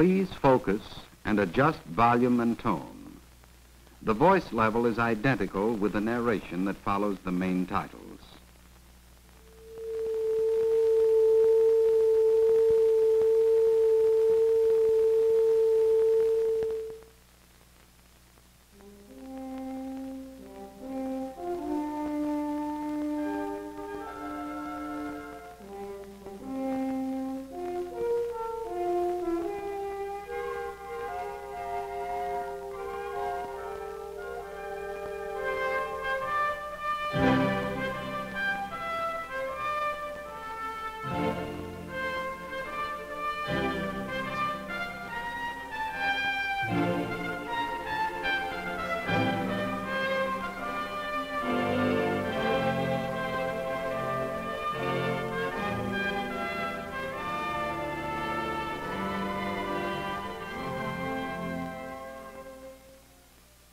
Please focus and adjust volume and tone. The voice level is identical with the narration that follows the main titles.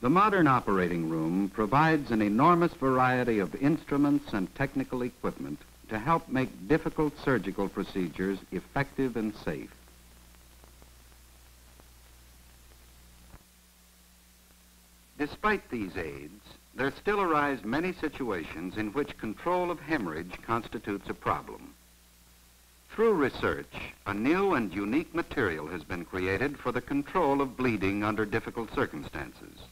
The modern operating room provides an enormous variety of instruments and technical equipment to help make difficult surgical procedures effective and safe. Despite these aids, there still arise many situations in which control of hemorrhage constitutes a problem. Through research, a new and unique material has been created for the control of bleeding under difficult circumstances.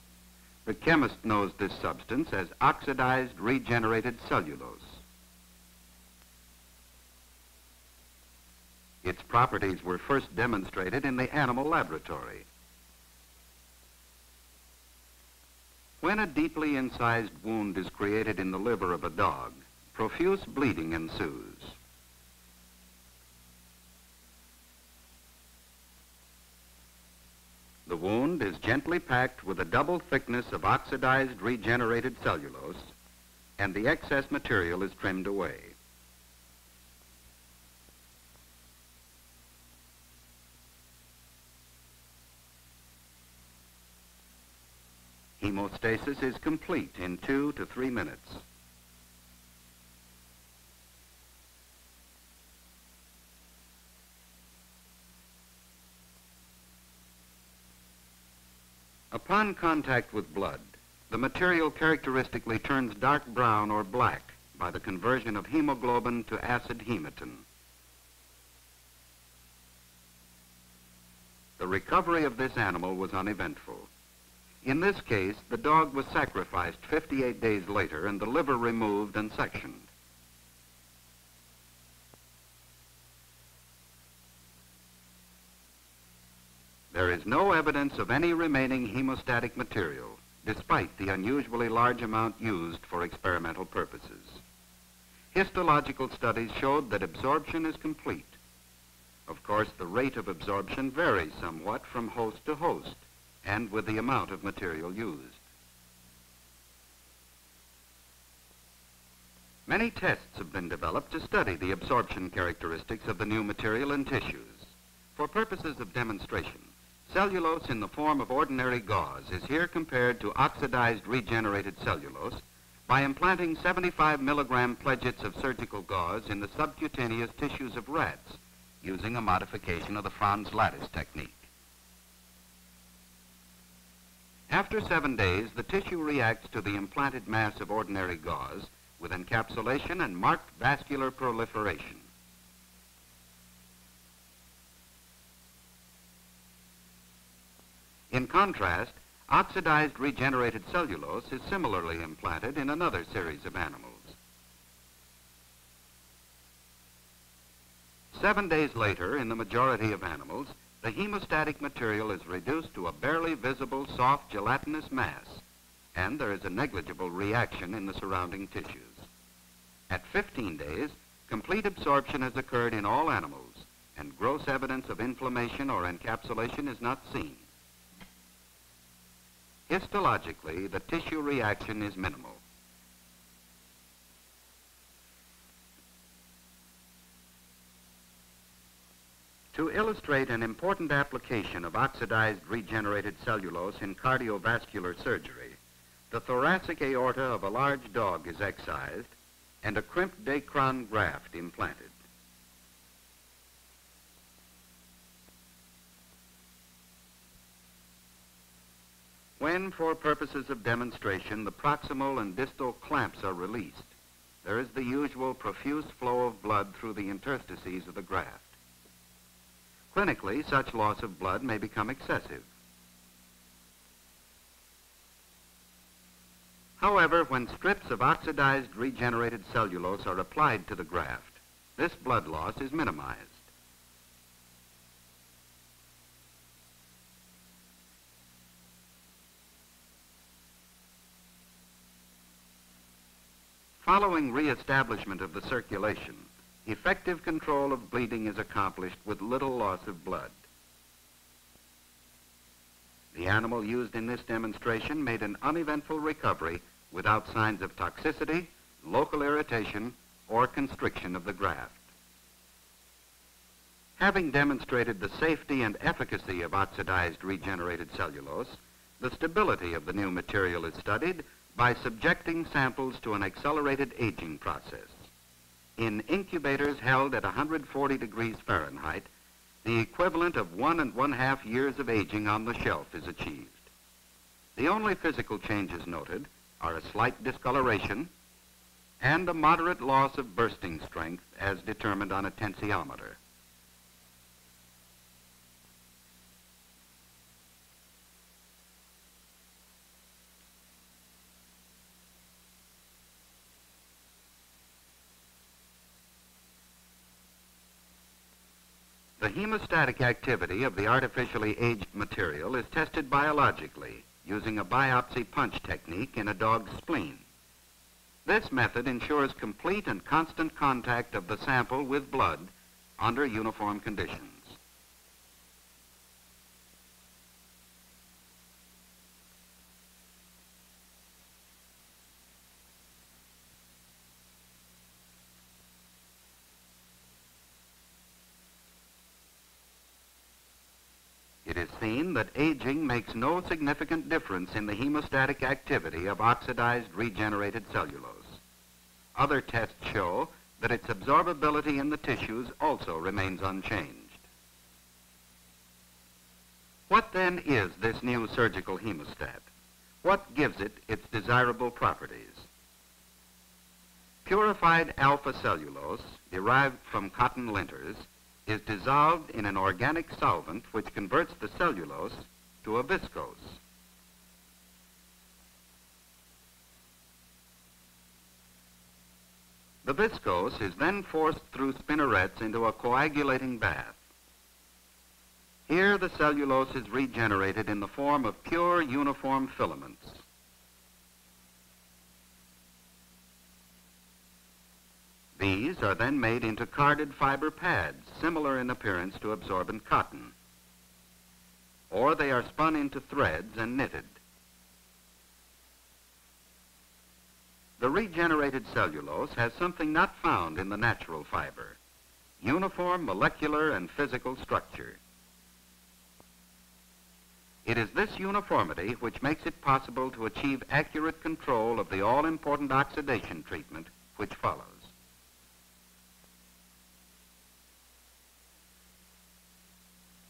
The chemist knows this substance as oxidized regenerated cellulose. Its properties were first demonstrated in the animal laboratory. When a deeply incised wound is created in the liver of a dog, profuse bleeding ensues. Is gently packed with a double thickness of oxidized regenerated cellulose, and the excess material is trimmed away. Hemostasis is complete in two to three minutes. Upon contact with blood, the material characteristically turns dark brown or black by the conversion of hemoglobin to acid hematin. The recovery of this animal was uneventful. In this case, the dog was sacrificed 58 days later and the liver removed and sectioned. There is no evidence of any remaining hemostatic material, despite the unusually large amount used for experimental purposes. Histological studies showed that absorption is complete. Of course, the rate of absorption varies somewhat from host to host and with the amount of material used. Many tests have been developed to study the absorption characteristics of the new material in tissues. For purposes of demonstration, Cellulose in the form of ordinary gauze is here compared to oxidized regenerated cellulose by implanting 75 milligram pledgets of surgical gauze in the subcutaneous tissues of rats using a modification of the Franz lattice technique. After seven days, the tissue reacts to the implanted mass of ordinary gauze with encapsulation and marked vascular proliferation. In contrast, oxidized regenerated cellulose is similarly implanted in another series of animals. Seven days later, in the majority of animals, the hemostatic material is reduced to a barely visible soft gelatinous mass, and there is a negligible reaction in the surrounding tissues. At 15 days, complete absorption has occurred in all animals, and gross evidence of inflammation or encapsulation is not seen. Histologically, the tissue reaction is minimal. To illustrate an important application of oxidized regenerated cellulose in cardiovascular surgery, the thoracic aorta of a large dog is excised and a crimped Dacron graft implanted. When, for purposes of demonstration, the proximal and distal clamps are released, there is the usual profuse flow of blood through the interstices of the graft. Clinically, such loss of blood may become excessive. However, when strips of oxidized regenerated cellulose are applied to the graft, this blood loss is minimized. Following reestablishment of the circulation, effective control of bleeding is accomplished with little loss of blood. The animal used in this demonstration made an uneventful recovery without signs of toxicity, local irritation, or constriction of the graft. Having demonstrated the safety and efficacy of oxidized regenerated cellulose, the stability of the new material is studied by subjecting samples to an accelerated aging process. In incubators held at 140 degrees Fahrenheit, the equivalent of one and one half years of aging on the shelf is achieved. The only physical changes noted are a slight discoloration and a moderate loss of bursting strength as determined on a tensiometer. The hemostatic activity of the artificially aged material is tested biologically using a biopsy punch technique in a dog's spleen. This method ensures complete and constant contact of the sample with blood under uniform conditions. It is seen that aging makes no significant difference in the hemostatic activity of oxidized regenerated cellulose. Other tests show that its absorbability in the tissues also remains unchanged. What then is this new surgical hemostat? What gives it its desirable properties? Purified alpha cellulose, derived from cotton linters, is dissolved in an organic solvent which converts the cellulose to a viscose. The viscose is then forced through spinnerets into a coagulating bath. Here the cellulose is regenerated in the form of pure uniform filaments. These are then made into carded fiber pads, similar in appearance to absorbent cotton. Or they are spun into threads and knitted. The regenerated cellulose has something not found in the natural fiber, uniform molecular and physical structure. It is this uniformity which makes it possible to achieve accurate control of the all-important oxidation treatment which follows.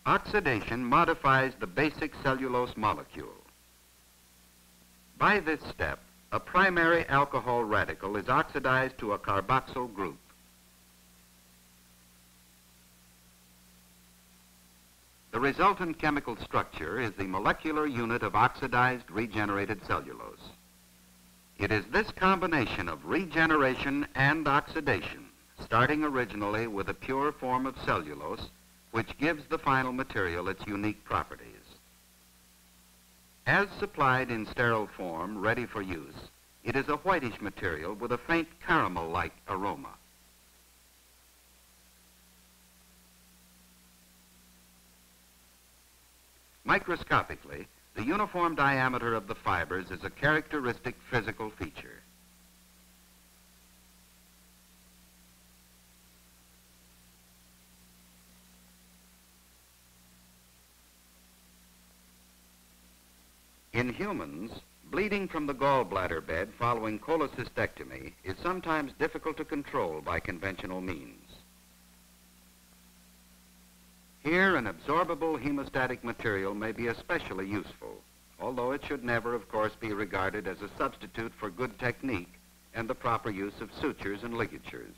Oxidation modifies the basic cellulose molecule. By this step, a primary alcohol radical is oxidized to a carboxyl group. The resultant chemical structure is the molecular unit of oxidized regenerated cellulose. It is this combination of regeneration and oxidation, starting originally with a pure form of cellulose, which gives the final material its unique properties. As supplied in sterile form, ready for use, it is a whitish material with a faint caramel-like aroma. Microscopically, the uniform diameter of the fibers is a characteristic physical feature. In humans, bleeding from the gallbladder bed following cholecystectomy is sometimes difficult to control by conventional means. Here, an absorbable hemostatic material may be especially useful, although it should never, of course, be regarded as a substitute for good technique and the proper use of sutures and ligatures.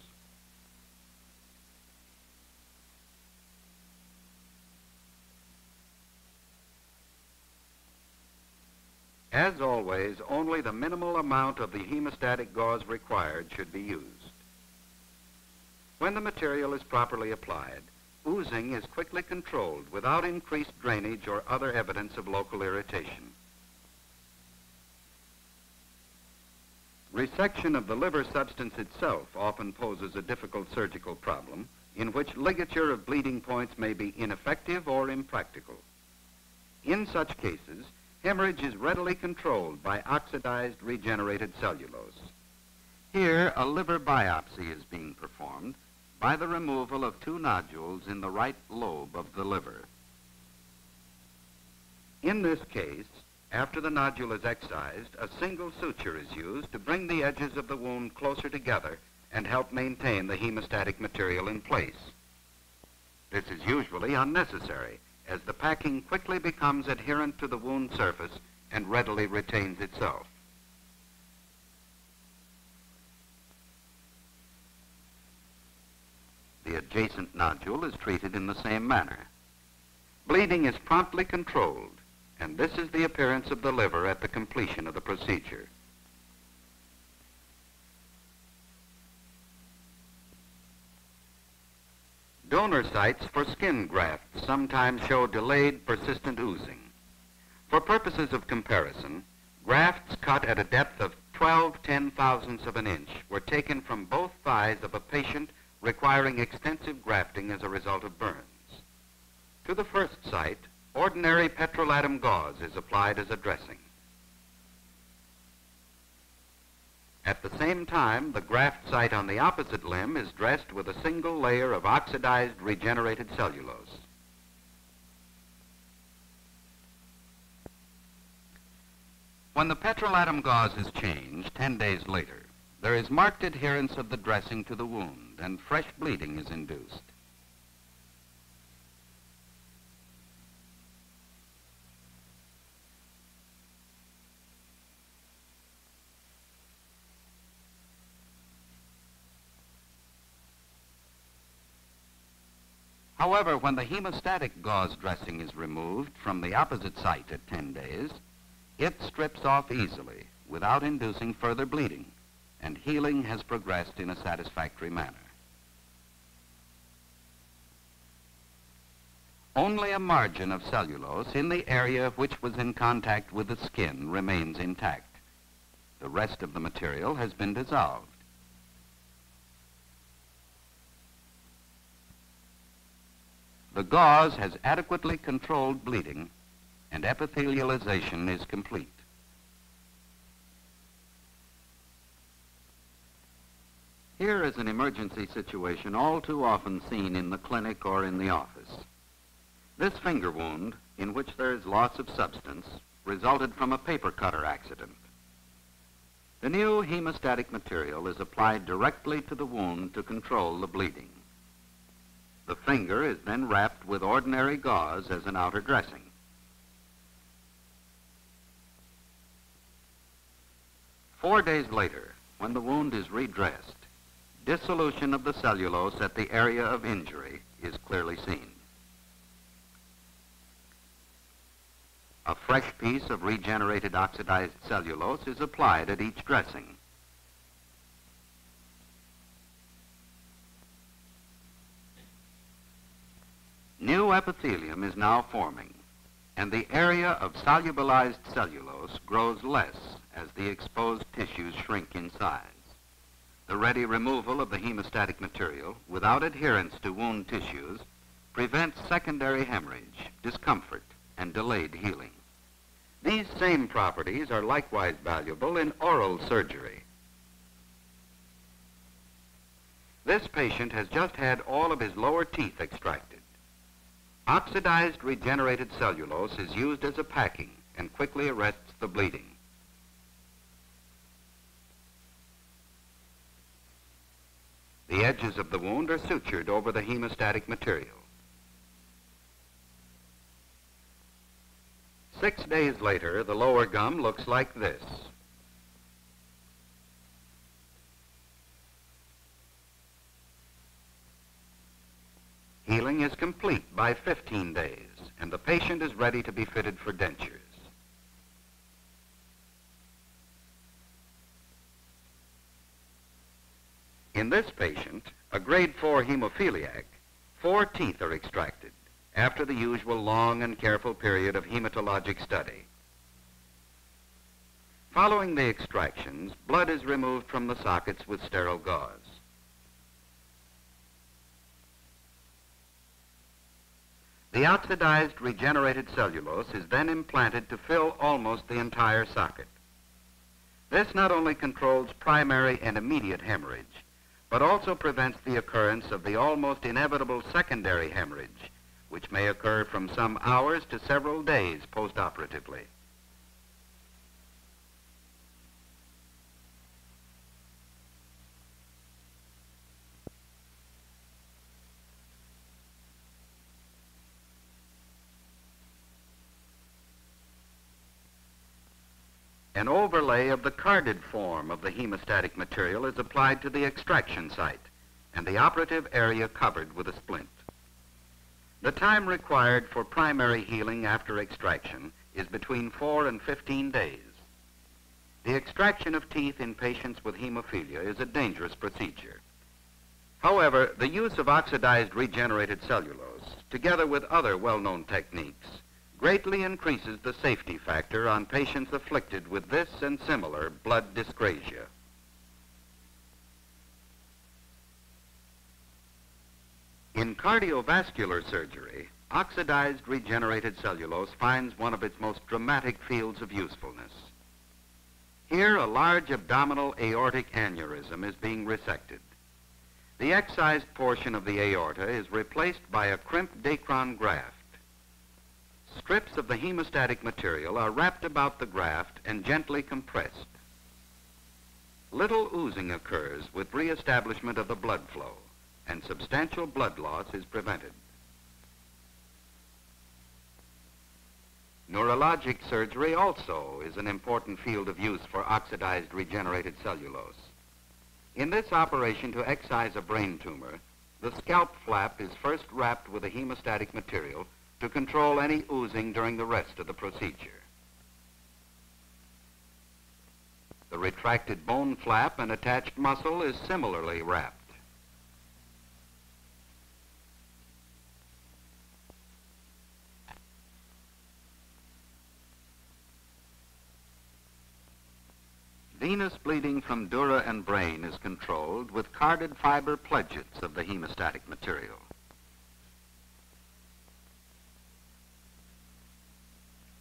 As always, only the minimal amount of the hemostatic gauze required should be used. When the material is properly applied, oozing is quickly controlled without increased drainage or other evidence of local irritation. Resection of the liver substance itself often poses a difficult surgical problem in which ligature of bleeding points may be ineffective or impractical. In such cases, hemorrhage is readily controlled by oxidized regenerated cellulose. Here, a liver biopsy is being performed by the removal of two nodules in the right lobe of the liver. In this case, after the nodule is excised, a single suture is used to bring the edges of the wound closer together and help maintain the hemostatic material in place. This is usually unnecessary as the packing quickly becomes adherent to the wound surface and readily retains itself. The adjacent nodule is treated in the same manner. Bleeding is promptly controlled, and this is the appearance of the liver at the completion of the procedure. Donor sites for skin grafts sometimes show delayed persistent oozing. For purposes of comparison, grafts cut at a depth of 12 ten thousandths of an inch were taken from both thighs of a patient requiring extensive grafting as a result of burns. To the first site, ordinary petrolatum gauze is applied as a dressing. At the same time, the graft site on the opposite limb is dressed with a single layer of oxidized regenerated cellulose. When the petrolatum gauze is changed 10 days later, there is marked adherence of the dressing to the wound and fresh bleeding is induced. However, when the hemostatic gauze dressing is removed from the opposite site at 10 days, it strips off easily without inducing further bleeding, and healing has progressed in a satisfactory manner. Only a margin of cellulose in the area which was in contact with the skin remains intact. The rest of the material has been dissolved. The gauze has adequately controlled bleeding and epithelialization is complete. Here is an emergency situation all too often seen in the clinic or in the office. This finger wound, in which there is loss of substance, resulted from a paper cutter accident. The new hemostatic material is applied directly to the wound to control the bleeding. The finger is then wrapped with ordinary gauze as an outer dressing. Four days later, when the wound is redressed, dissolution of the cellulose at the area of injury is clearly seen. A fresh piece of regenerated oxidized cellulose is applied at each dressing. New epithelium is now forming, and the area of solubilized cellulose grows less as the exposed tissues shrink in size. The ready removal of the hemostatic material without adherence to wound tissues prevents secondary hemorrhage, discomfort, and delayed healing. These same properties are likewise valuable in oral surgery. This patient has just had all of his lower teeth extracted. Oxidized regenerated cellulose is used as a packing and quickly arrests the bleeding. The edges of the wound are sutured over the hemostatic material. Six days later, the lower gum looks like this. Healing is complete by 15 days, and the patient is ready to be fitted for dentures. In this patient, a grade 4 hemophiliac, four teeth are extracted after the usual long and careful period of hematologic study. Following the extractions, blood is removed from the sockets with sterile gauze. The oxidized regenerated cellulose is then implanted to fill almost the entire socket. This not only controls primary and immediate hemorrhage, but also prevents the occurrence of the almost inevitable secondary hemorrhage, which may occur from some hours to several days postoperatively. An overlay of the carded form of the hemostatic material is applied to the extraction site and the operative area covered with a splint. The time required for primary healing after extraction is between 4 and 15 days. The extraction of teeth in patients with hemophilia is a dangerous procedure. However, the use of oxidized regenerated cellulose, together with other well-known techniques, greatly increases the safety factor on patients afflicted with this and similar blood dyscrasia. In cardiovascular surgery, oxidized regenerated cellulose finds one of its most dramatic fields of usefulness. Here, a large abdominal aortic aneurysm is being resected. The excised portion of the aorta is replaced by a crimped Dacron graft Strips of the hemostatic material are wrapped about the graft and gently compressed. Little oozing occurs with reestablishment of the blood flow, and substantial blood loss is prevented. Neurologic surgery also is an important field of use for oxidized regenerated cellulose. In this operation to excise a brain tumor, the scalp flap is first wrapped with the hemostatic material to control any oozing during the rest of the procedure. The retracted bone flap and attached muscle is similarly wrapped. Venous bleeding from dura and brain is controlled with carded fiber pledgets of the hemostatic material.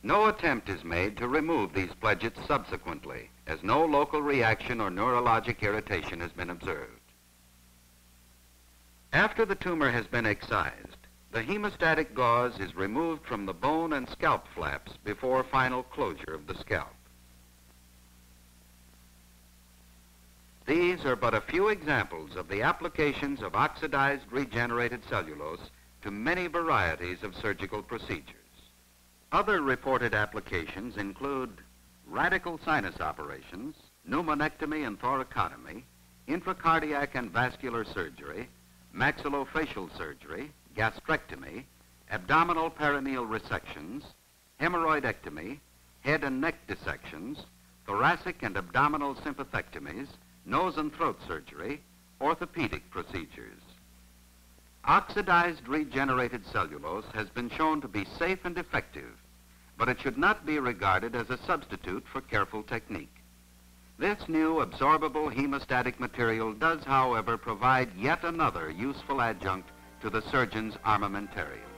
No attempt is made to remove these pledgets subsequently, as no local reaction or neurologic irritation has been observed. After the tumor has been excised, the hemostatic gauze is removed from the bone and scalp flaps before final closure of the scalp. These are but a few examples of the applications of oxidized regenerated cellulose to many varieties of surgical procedures. Other reported applications include radical sinus operations, pneumonectomy and thoracotomy, intracardiac and vascular surgery, maxillofacial surgery, gastrectomy, abdominal perineal resections, hemorrhoidectomy, head and neck dissections, thoracic and abdominal sympathectomies, nose and throat surgery, orthopedic procedures. Oxidized regenerated cellulose has been shown to be safe and effective, but it should not be regarded as a substitute for careful technique. This new absorbable hemostatic material does, however, provide yet another useful adjunct to the surgeon's armamentarium.